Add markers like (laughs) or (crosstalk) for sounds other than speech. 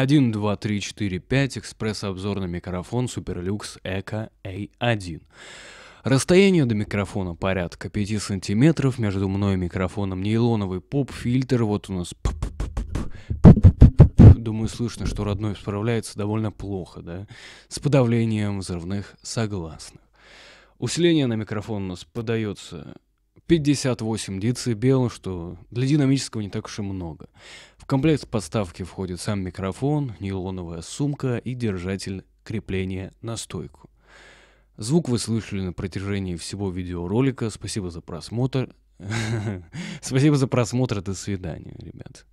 1, 2, 3, 4, 5, экспресс-обзорный микрофон Supерлux Eco A1. Расстояние до микрофона порядка 5 сантиметров, между мной и микрофоном нейлоновый поп-фильтр, вот у нас Думаю, слышно, что родной справляется довольно плохо, да, с подавлением взрывных согласных. Усиление на микрофон у нас подается 58 дБ, что для динамического не так уж и много. Комплект подставки входит сам микрофон, нейлоновая сумка и держатель крепления на стойку. Звук вы слышали на протяжении всего видеоролика. Спасибо за просмотр. (laughs) Спасибо за просмотр. До свидания, ребят.